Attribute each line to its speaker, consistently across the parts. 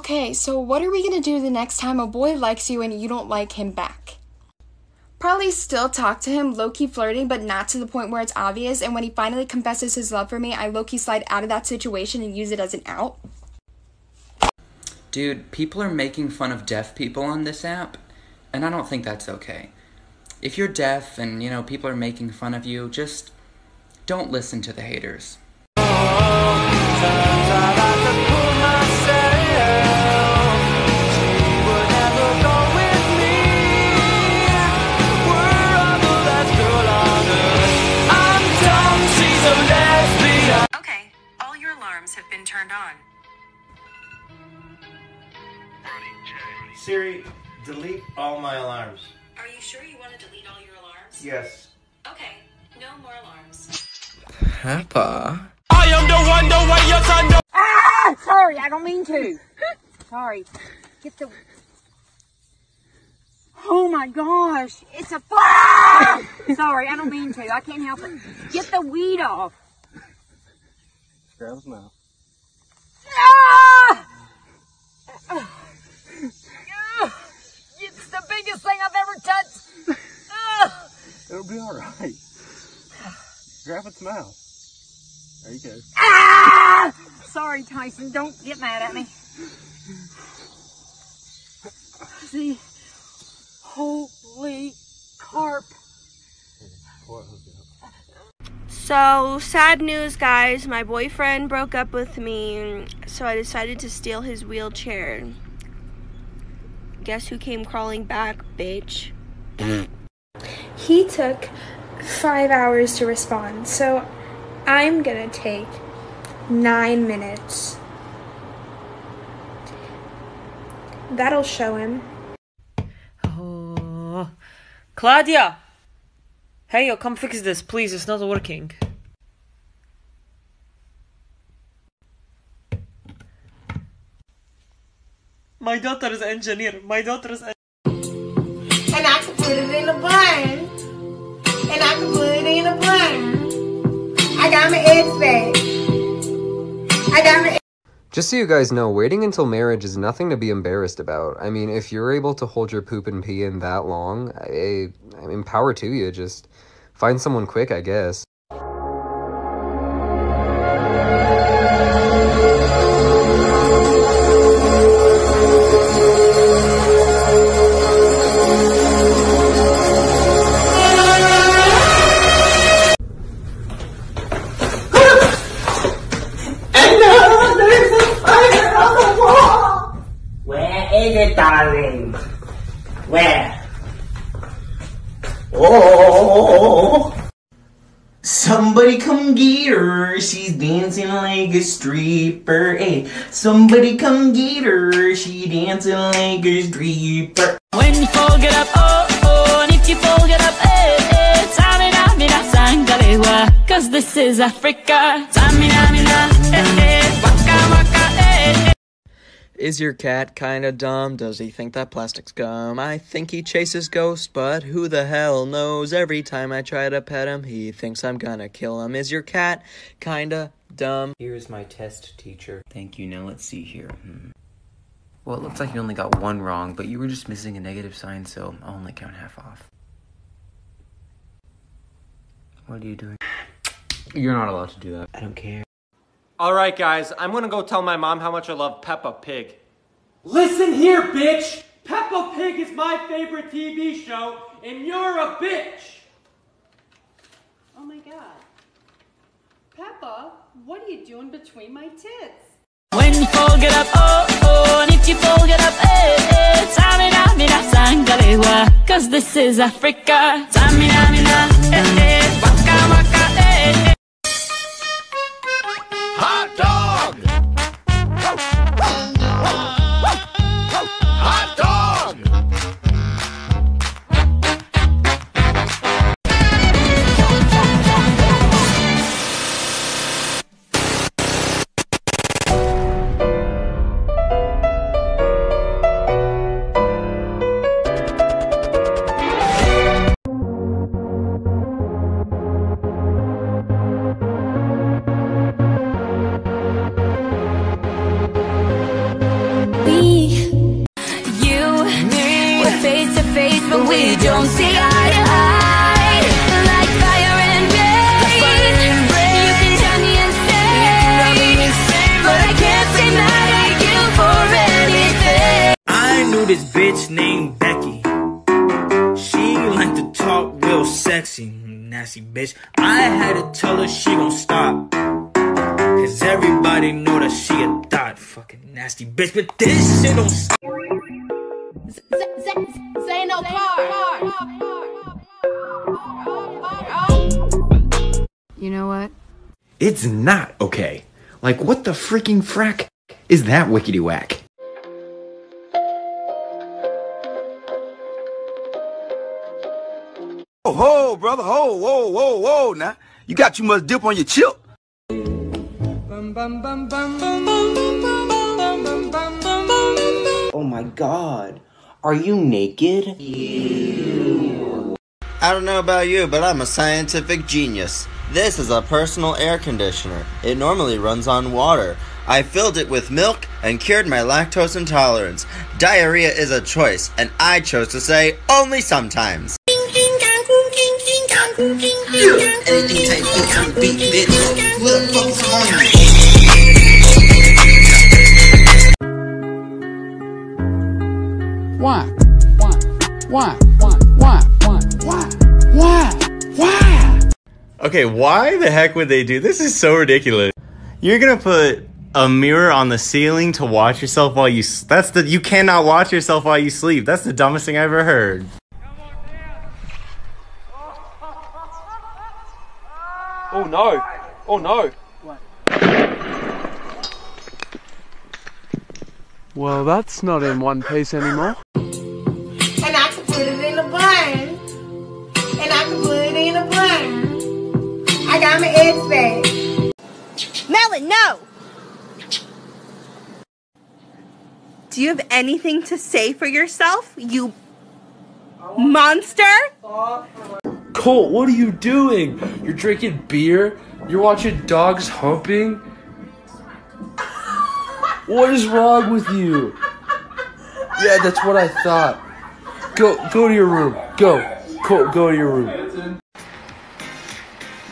Speaker 1: Okay, so what are we gonna do the next time a boy likes you and you don't like him back? Probably still talk to him, low key flirting, but not to the point where it's obvious. And when he finally confesses his love for me, I low key slide out of that situation and use it as an out.
Speaker 2: Dude, people are making fun of deaf people on this app, and I don't think that's okay. If you're deaf and, you know, people are making fun of you, just don't listen to the haters.
Speaker 3: Your alarms have been turned on.
Speaker 4: Siri, delete all my alarms.
Speaker 3: Are you sure you want to delete all your alarms?
Speaker 4: Yes.
Speaker 3: Okay, no more alarms.
Speaker 5: papa i am not Peppa.
Speaker 6: Ah, sorry, I don't mean to. sorry. Get the. Oh my gosh, it's a fly! sorry, I don't mean to. I can't help it. Get the weed off.
Speaker 4: Grab his mouth.
Speaker 6: Ah! It's the thing I've ever touched.
Speaker 4: It'll be alright. Grab its mouth. There you go.
Speaker 6: Ah! Sorry, Tyson. Don't get mad at me. See, holy carp.
Speaker 7: So, sad news, guys. My boyfriend broke up with me, so I decided to steal his wheelchair. Guess who came crawling back, bitch? Mm-hmm.
Speaker 8: He took five hours to respond, so I'm gonna take nine minutes. That'll show him.
Speaker 9: Oh. Claudia! Hey, yo, come fix this, please. It's not working. My daughter is engineer. My daughter is. En-
Speaker 10: And I can put it in a bun. And I can put it in a bun. I got my eggs back. I got my
Speaker 5: Just so you guys know, waiting until marriage is nothing to be embarrassed about. I mean, if you're able to hold your poop and pee in that long, I, I mean, power to you. Just find someone quick, I guess.
Speaker 10: Oh. Somebody come get her, she's dancing like a stripper. Hey, somebody come get her, she dancing like a stripper.
Speaker 11: When you fold it up, oh, oh, and if you fold it up, eh, eh, Tamina, mina, sangalewa, cause this is Africa. Tamina, mina, eh, eh,
Speaker 12: Is your cat kinda dumb? Does he think that plastic's gum? I think he chases ghosts, but who the hell knows? Every time I try to pet him, he thinks I'm gonna kill him. Is your cat kinda dumb?
Speaker 2: Here's my test, teacher. Thank you. Now let's see here. Hmm. Well, it looks like you only got one wrong, but you were just missing a negative sign, so I'll only count half off. What are you doing? You're not allowed to do that. I don't care.
Speaker 13: All right, guys, I'm gonna go tell my mom how much I love Peppa Pig.
Speaker 14: Listen here, bitch! Peppa Pig is my favorite TV show, and you're a bitch!
Speaker 15: Oh my god. Peppa, what are you doing between my tits?
Speaker 11: When you fold it up, oh, oh, and if you fold it up, eh, eh, Tamina, mina, sangalewa, cause this is Africa. Tamina, mina, eh, eh,
Speaker 16: nasty bitch. I had to tell her she gon' stop. Cause everybody know that she a thought. Fucking nasty bitch, but this shit don't stop.
Speaker 17: Say no car.
Speaker 18: You know what?
Speaker 19: It's not okay. Like, what the freaking frack is that wickety whack?
Speaker 20: Oh, ho, brother, ho, whoa, whoa, whoa, now. You got too much dip on your chip.
Speaker 10: Oh my god. Are you naked?
Speaker 21: I don't know about you, but I'm a scientific genius. This is a personal air conditioner. It normally runs on water. I filled it with milk and cured my lactose intolerance. Diarrhea is a choice, and I chose to say only sometimes.
Speaker 22: Why? Why? Why? Why? Why? Why? Why? Why? Why?
Speaker 23: Okay, why the heck would they do this? Is so ridiculous. You're gonna put a mirror on the ceiling to watch yourself while you. That's the. You cannot watch yourself while you sleep. That's the dumbest thing I ever heard.
Speaker 14: Oh no! Oh no!
Speaker 24: Well, that's not in one piece anymore.
Speaker 17: And I can put it in a bun. And I can put it in a bun. I got my eggs back.
Speaker 7: Melon, no! Do you have anything to say for yourself, you monster?
Speaker 24: Colt, what are you doing? You're drinking beer? You're watching dogs humping? What is wrong with you? Yeah, that's what I thought. Go go to your room. Go. Colt, go to your room.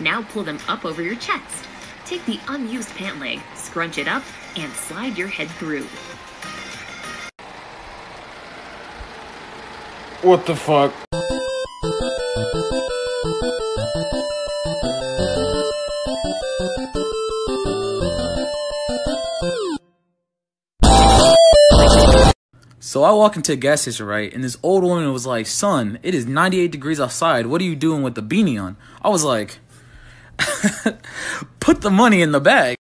Speaker 25: Now pull them up over your chest. Take the unused pant leg, scrunch it up, and slide your head through.
Speaker 24: What the fuck?
Speaker 26: So I walk into a gas station, right? And this old woman was like, Son, it is 98 degrees outside. What are you doing with the beanie on? I was like, Put the money in the bag.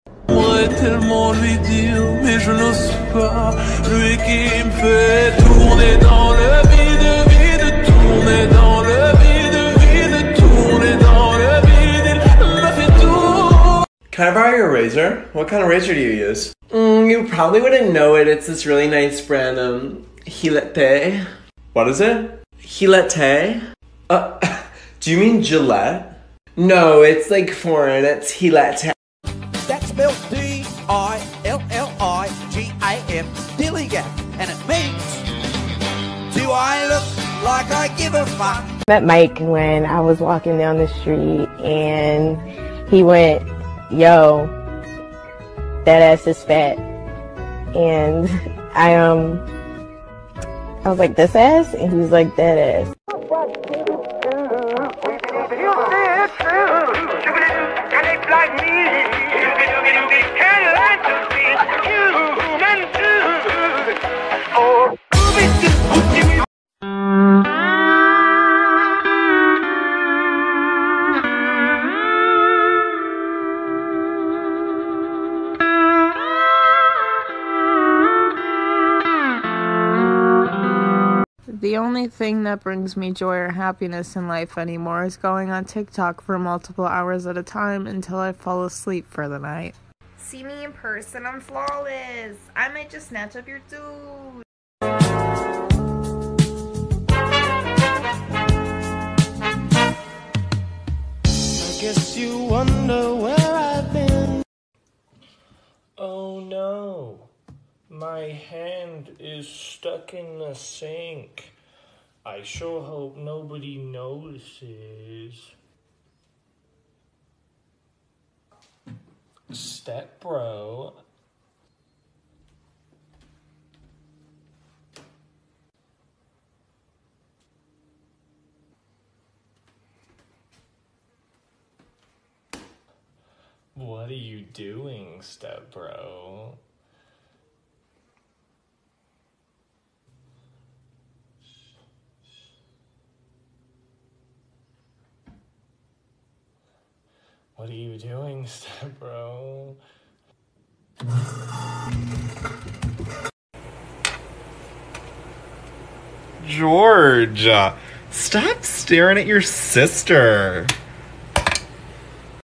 Speaker 12: Can I borrow your razor? What kind of razor do you use?
Speaker 27: Mm, you probably wouldn't know it. It's this really nice brand, um, Gillette.
Speaker 12: What is it?
Speaker 27: Gillette.
Speaker 12: Uh, do you mean Gillette?
Speaker 27: No, it's like foreign. It's Gillette.
Speaker 28: That's spelled D I L L I G A F, Dilligaf, and it means Do I look like I give a fuck?
Speaker 29: met Mike when I was walking down the street and he went, yo, that ass is fat. And I, um, I was like, this ass? And he was like, that ass.
Speaker 30: The only thing that brings me joy or happiness in life anymore is going on TikTok for multiple hours at a time until I fall asleep for the night.
Speaker 31: See me in person, I'm flawless. I might just snatch up your dude.
Speaker 32: I guess you wonder where I've been. Oh no, my hand is stuck in the sink.
Speaker 33: I sure hope nobody notices. Step bro. What are you doing, step bro? What are you doing, bro?
Speaker 23: George, uh, stop staring at your sister.